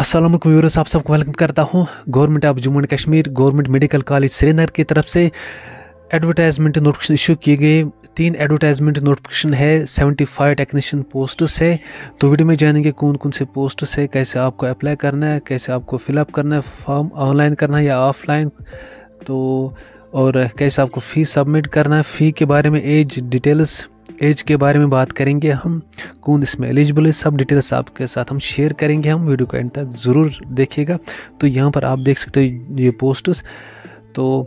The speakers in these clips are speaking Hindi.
असलम व्यूअर्स आप सबको वेलकम करता हूँ। Government of Jammu and Kashmir government medical college Srinagar की तरफ़ से एडवर्टाइजमेंट नोटिफिकेशन इशू किए गए। तीन एडवर्टाइजमेंट नोटिफिकेशन है 75 टेक्नीशियन पोस्ट्स है। तो वीडियो में जानेंगे कौन कौन से पोस्ट्स है, कैसे आपको अप्लाई करना है, कैसे आपको फिलअप करना है फॉर्म ऑनलाइन करना है या ऑफलाइन तो और कैसे आपको फ़ी सबमिट करना है फ़ी के बारे में एज डिटेल्स एज के बारे में बात करेंगे हम। कौन इसमें एलिजिबल है। सब डिटेल्स आपके साथ हम शेयर करेंगे। हम वीडियो को एंड तक ज़रूर देखिएगा। तो यहाँ पर आप देख सकते हो ये पोस्टर्स तो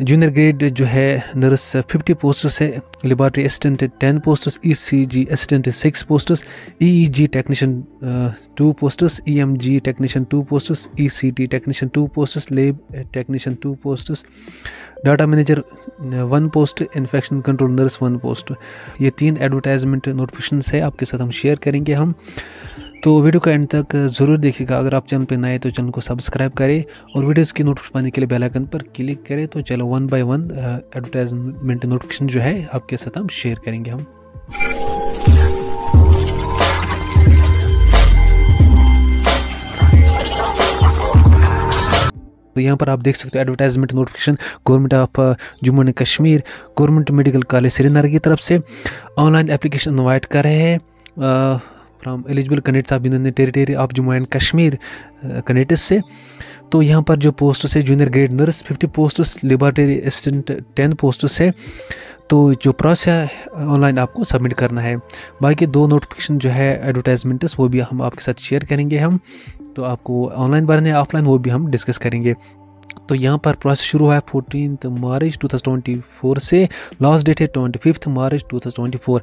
जूनियर ग्रेड जो है नर्स फिफ्टी पोस्टर्स है laboratory assistant ten posters E C G assistant six posters E E G technician two posters E M G technician two posters E C T technician two posters lab technician two posters data manager one post infection control nurse one post ये तीन एडवर्टाइजमेंट नोटिफिकेशन है, आपके साथ हम शेयर करेंगे हम। तो वीडियो का एंड तक ज़रूर देखिएगा। अगर आप चैनल पर नए तो चैनल को सब्सक्राइब करें और वीडियोज़ की नोटिफिकेशन पाने के लिए बेल आइकन पर क्लिक करें तो चलो one by one advertisement notification जो है आपके साथ हम शेयर करेंगे हम। तो यहाँ पर आप देख सकते हो advertisement notification government of Jammu and Kashmir government medical college Srinagar की तरफ़ से। ऑनलाइन एप्लीकेशन इन्वाइट कर रहे हैं। From eligible candidates of union territory of Jammu and Kashmir candidates से। तो यहाँ पर जो पोस्ट्स है junior grade nurse 50 posts laboratory assistant 10 posts है। तो जो प्रोसेस है ऑनलाइन आपको सबमिट करना है। बाकी दो नोटिफिकेशन जो है एडवर्टाइजमेंट्स वो भी हम आपके साथ शेयर करेंगे हम। तो आपको ऑनलाइन भरने ऑफलाइन वो भी हम डिस्कस करेंगे। तो यहाँ पर प्रोसेस शुरू हुआ है फोर्टीन मार्च 2024 से। लास्ट डेट है ट्वेंटी फिफ्थ मार्च 2024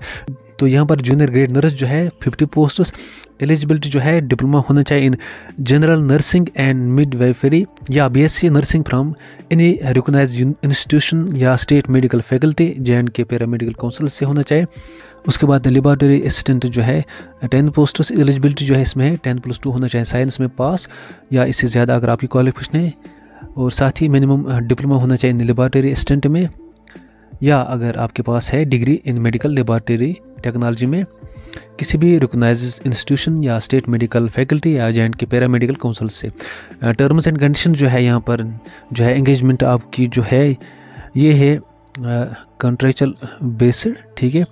तो यहाँ पर जूनियर ग्रेड नर्स जो है 50 पोस्ट्स एलिजिबिलिटी जो है डिप्लोमा होना चाहिए in general nursing and midwifery या BSc nursing from any recognise institution या state medical faculty J and K paramedical council से होना चाहिए। उसके बाद लेबॉर्टरी असिस्टेंट जो है टेंथ पोस्ट्स एलिजिबिलिटी जो है इसमें है टेंथ प्लस टू होना चाहिए साइंस में पास या इससे ज़्यादा अगर आपकी क्वालिफिकेशन है और साथ ही मिनिमम डिप्लोमा होना चाहिए लेबॉर्टरी असिस्टेंट में, या अगर आपके पास है degree in medical laboratory technology में, किसी भी रिकोगनाइज इंस्टीट्यूशन या स्टेट मेडिकल फैकल्टी या J K para medical council से टर्म्स एंड कंडीशन जो है यहाँ पर, जो है एंगेजमेंट आपकी जो है, ये है कॉन्ट्रेक्चुअल बेस्ड ठीक है?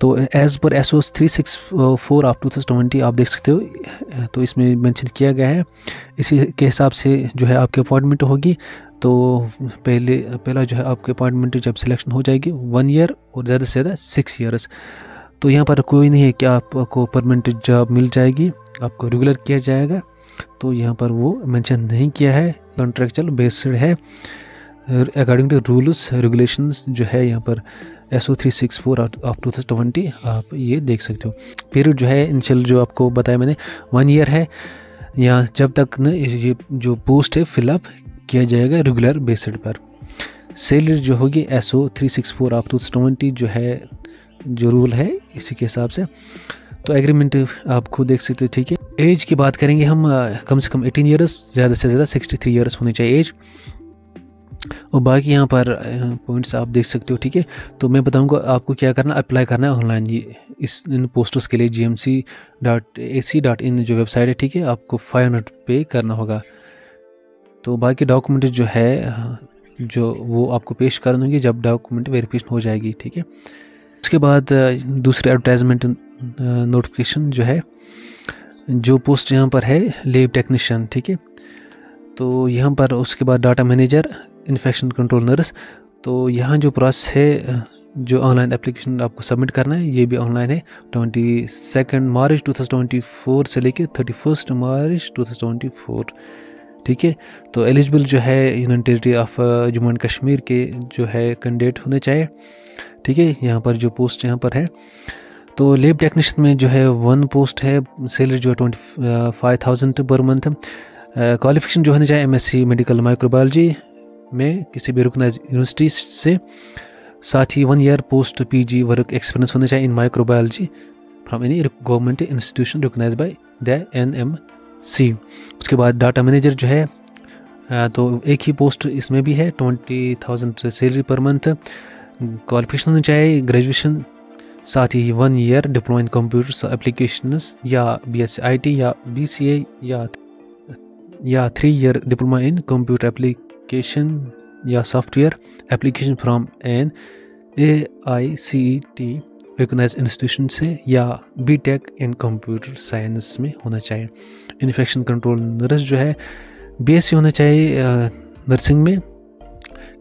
तो as per S O three six four of two thousand twenty आप देख सकते हो तो इसमें मेंशन किया गया है। इसी के हिसाब से जो है आपकी अपॉइंटमेंट होगी। तो पहले, पहला जो है आपकी अपॉइंटमेंट जब सिलेक्शन हो जाएगी वन ईयर और ज़्यादा से ज़्यादा सिक्स ईयर्स तो यहाँ पर कोई नहीं है कि आपको परमानेंट जॉब मिल जाएगी, आपको रेगुलर किया जाएगा। तो यहाँ पर वो मेंशन नहीं किया है कॉन्ट्रेक्चुअल बेस्ड है। अकॉर्डिंग टू रूल्स रेगुलेशंस जो है यहाँ पर S O three six four of two thousand twenty आप ये देख सकते हो। पीरियड जो है इनिशियल जो आपको बताया मैंने वन ईयर है। यहाँ जब तक न, ये जो पोस्ट है फिलअप किया जाएगा रेगुलर बेसिड पर। सैलरी जो होगी S O three six four of two twenty जो है, जो रूल है, इसी के हिसाब से। तो एग्रीमेंट आप खुद देख सकते हो, ठीक है। एज की बात करेंगे हम, कम से कम एटीन ईयर्स ज़्यादा से ज़्यादा सिक्सटी थ्री ईयर्स होनी चाहिए एज और बाकी यहाँ पर पॉइंट्स आप देख सकते हो, ठीक है? तो मैं बताऊँगा आपको क्या करना अप्लाई करना है ऑनलाइन ये इस इन पोस्टर्स के लिए G M C dot A C dot in जो वेबसाइट है, ठीक है? आपको फाइव हंड्रेड पे करना होगा। तो बाकी डॉक्यूमेंट जो है जो वो आपको पेश कर दूँगी जब डॉक्यूमेंट वेरिफिकेशन हो जाएगी, ठीक है? उसके बाद दूसरे एडवर्टाइजमेंट नोटिफिकेशन जो है, जो पोस्ट यहाँ पर है लेब टेक्नीशियन ठीक है? तो यहाँ पर उसके बाद data manager infection control nurse तो यहाँ जो प्रोसेस है, जो ऑनलाइन एप्लीकेशन आपको सबमिट करना है, ये भी ऑनलाइन है। Twenty second March two thousand twenty four से लेके thirty first March two thousand twenty four ठीक है? तो एलिजिबल जो है union territory of Jammu and Kashmir के जो है कैंडिडेट होने चाहिए, ठीक है? यहाँ पर जो पोस्ट यहाँ पर है। तो लेब टेक्नीशियन में जो है वन पोस्ट है सैलरी जो है twenty five thousand per month qualification जो होनी चाहिए एमएससी मेडिकल माइक्रोबायोलॉजी में किसी भी रुकनाइज यूनिवर्सिटी से, साथ ही one year post PG work experience होना चाहिए in microbiology from any government institution recognise by the N M C उसके बाद डाटा मैनेजर जो है तो एक ही पोस्ट इसमें भी है twenty thousand salary per month qualification होनी चाहिए ग्रेजुएशन साथ ही one year diploma in computer application या बी एस आई टी या बी सी ए या या three year diploma in computer application या software application from N A I C T recognise institution से या B tech in computer science में होना चाहिए। इन्फेक्शन कंट्रोल नर्स जो है बी एस सी होना चाहिए नर्सिंग में।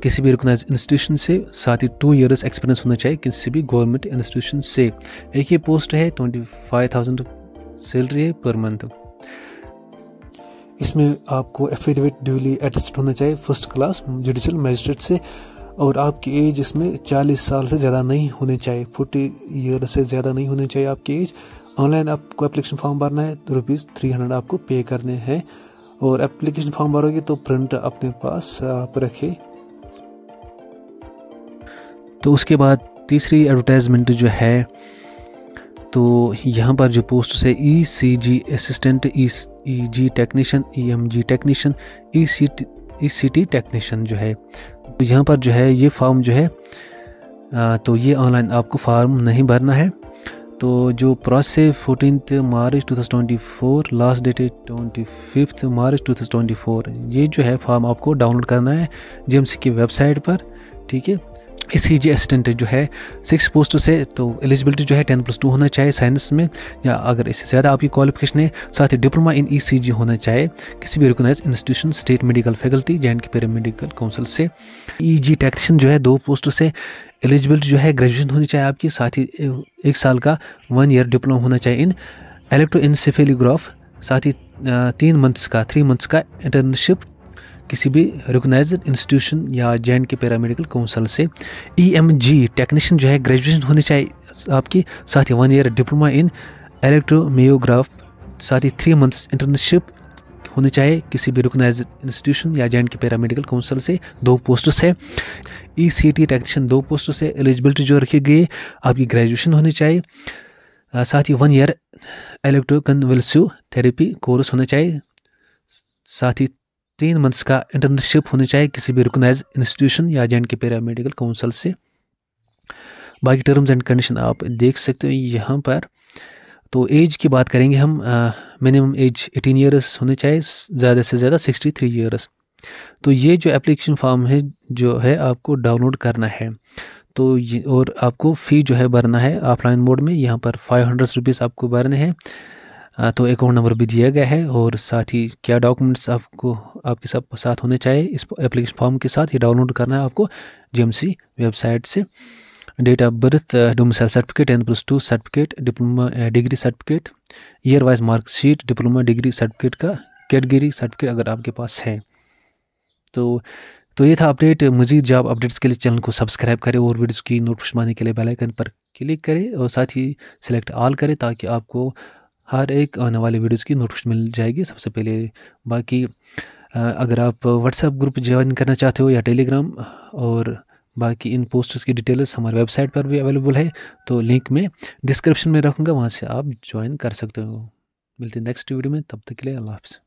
किसी भी रिकोगनाइज इंस्टीट्यूशन से, साथ ही टू ईयर्स एक्सपीरियंस होना चाहिए किसी भी गवर्नमेंट इंस्टीट्यूशन से। एक ही पोस्ट है ट्वेंटी फाइव थाउज़ेंड सैलरी है पर मंथ इसमें आपको एफिडेविट ड्यूली अटेस्टेड होना चाहिए फ़र्स्ट क्लास जुडिशल मजिस्ट्रेट से, और आपकी एज इसमें 40 साल से ज़्यादा नहीं होनी चाहिए फोर्टी ईयर से ज़्यादा नहीं होनी चाहिए आपकी एज ऑनलाइन आपको एप्लीकेशन फॉर्म भरना है तो रुपीज़ थ्री हंड्रेड आपको पे करने हैं। और एप्लीकेशन फॉर्म भरोगे तो प्रिंट अपने पास आप रखें। तो उसके बाद तीसरी एडवर्टाइजमेंट जो है तो यहाँ पर जो पोस्ट है E C G assistant E G technician E M G technician E C E C T technician जो है तो यहाँ पर जो है ये फॉर्म जो है आ, तो ये ऑनलाइन आपको फॉर्म नहीं भरना है। तो जो process fourteen March 2024 last date है ट्वेंटी फिफ्थ मार्च 2024 ये जो है फॉर्म आपको डाउनलोड करना है जेएमसी की वेबसाइट पर ठीक है? सी जी असिस्टेंट जो है सिक्स पोस्ट से तो एलिजिबिलिटी जो है टेन प्लस टू होना चाहिए साइंस में, या अगर इससे ज़्यादा आपकी क्वालिफिकेशन है, साथ ही डिप्लोमा इन ई सी जी होना चाहिए, किसी भी recognise institution state medical faculty Jain के पेरा मेडिकल काउंसिल से। ई जी टेक्नीशियन जो है, दो पोस्ट से एलिजिबिलिटी जो है ग्रेजुएशन होनी चाहिए आपकी, साथ ही एक साल का वन ईयर डिप्लोमा होना चाहिए इन इलेक्ट्रो इंसेफेलीग्राफ साथ ही तीन मंथ्स का थ्री मंथ्स का इंटर्नशिप किसी भी रिकोगनाइज इंस्टीट्यूशन या J and K paramedical council से ई एम जी टेक्नीशियन जो है ग्रेजुएशन होनी चाहिए। आपकी साथ ही one year diploma in electromyograph साथ ही थ्री मंथ्स इंटर्नशिप होनी चाहिए किसी भी रिकोगनाइज इंस्टीट्यूशन या J and K paramedical council से। दो पोस्ट है। ई सी टी टेक्नीशियन दो पोस्ट से एलिजिबिलिटी जो रखी गई, आपकी ग्रेजुएशन होनी चाहिए। साथ ही one year electroconvulsive therapy course होना चाहिए। साथ ही तीन मंथ्स का इंटर्नशिप होनी चाहिए किसी भी रिकोगनाइज इंस्टीट्यूशन या J and K para medical council से। बाकी टर्म्स एंड कंडीशन आप देख सकते हो यहाँ पर। तो एज की बात करेंगे हम मिनिमम एज 18 ईयर्स होने चाहिए ज़्यादा से ज़्यादा 63 ईयर्स तो ये जो एप्लीकेशन फॉर्म है, जो है आपको डाउनलोड करना है। तो और आपको फ़ी जो है भरना है ऑफलाइन मोड में, यहाँ पर फाइव हंड्रेड रुपीज़ आपको भरने हैं। तो अकाउंट नंबर भी दिया गया है और साथ ही क्या डॉक्यूमेंट्स आपको, आपके सब साथ होने चाहिए, इस एप्लीकेशन फॉर्म के साथ ये डाउनलोड करना है आपको जीएमसी वेबसाइट से। Date of birth domicile certificate ten plus two certificate diploma degree certificate year wise marksheet diploma degree certificate का कैटेगरी सर्टिफिकेट अगर आपके पास है। तो तो ये था अपडेट मजीद जॉब अपडेट्स के लिए चैनल को सब्सक्राइब करें और वीडियोस की नोटिफिकेशन पाने के लिए बेल आइकन पर क्लिक करें और साथ ही सिलेक्ट ऑल करें ताकि आपको हर एक आने वाले वीडियोस की नोटिफिकेशन मिल जाएगी। सबसे पहले, बाकी अगर आप व्हाट्सएप ग्रुप ज्वाइन करना चाहते हो या टेलीग्राम और बाकी इन पोस्टर्स की डिटेल्स हमारे वेबसाइट पर भी अवेलेबल है तो लिंक में डिस्क्रिप्शन में रखूँगा, वहाँ से आप ज्वाइन कर सकते हो। मिलते हैं नेक्स्ट वीडियो में, तब तक के लिए अल्लाह हाफ़